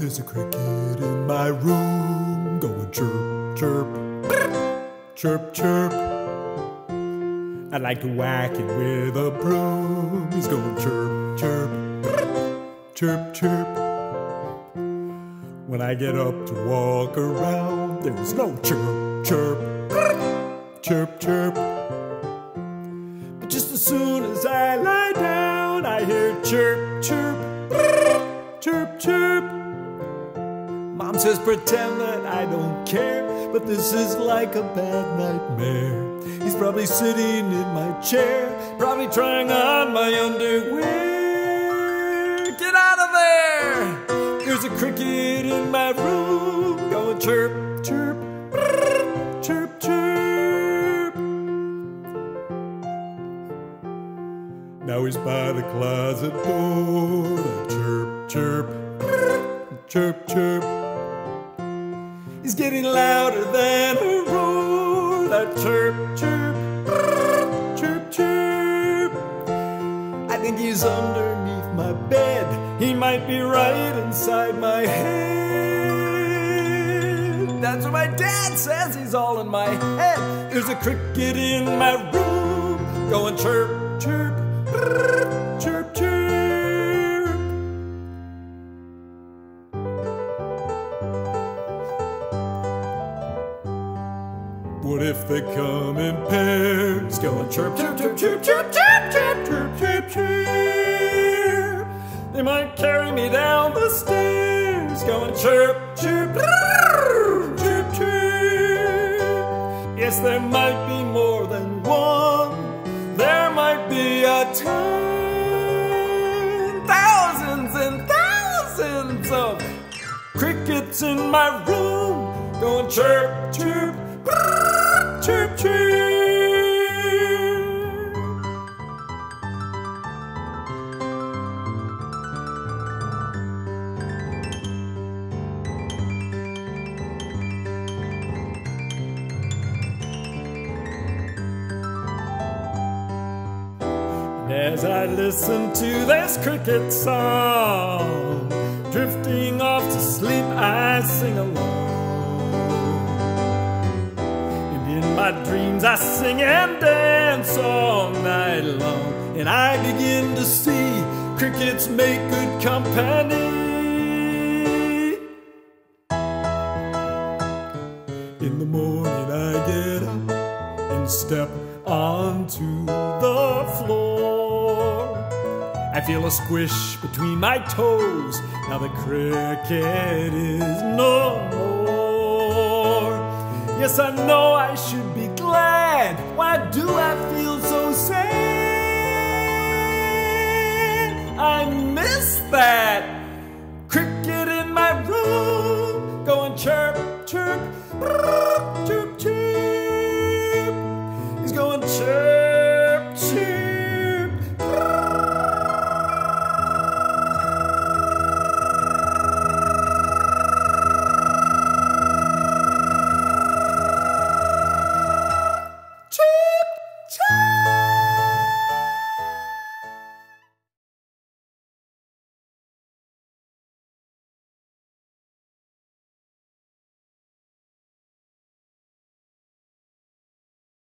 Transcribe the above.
There's a cricket in my room going chirp, chirp, chirp, chirp. I'd like to whack it with a broom. He's going chirp, chirp, chirp, chirp. When I get up to walk around, there's no chirp, chirp, chirp, chirp. But just as soon as I lie down, I hear chirp, chirp, Mom says pretend that I don't care, but this is like a bad nightmare. He's probably sitting in my chair, probably trying on my underwear. Get out of there! There's a cricket in my room going chirp, chirp, chirp, chirp. Now he's by the closet door, chirp, chirp, chirp, chirp. Getting louder than a roar. That chirp, chirp, chirp, chirp. I think he's underneath my bed. He might be right inside my head. That's what my dad says. He's all in my head. There's a cricket in my room going chirp, chirp, What if they come in pairs? Going chirp, chirp, chirp, chirp, chirp, chirp, chirp, chirp, chirp, chirp. They might carry me down the stairs. Going chirp, chirp, chirp, chirp. Yes, there might be more than one. There might be a ton. Thousands and thousands of crickets in my room. Going chirp, chirp, chirp, chirp. As I listen to this cricket song, drifting off my dreams, I sing and dance all night long. And I begin to see crickets make good company. In the morning, I get up and step onto the floor. I feel a squish between my toes. Now the cricket is no more. Yes, I know I should Música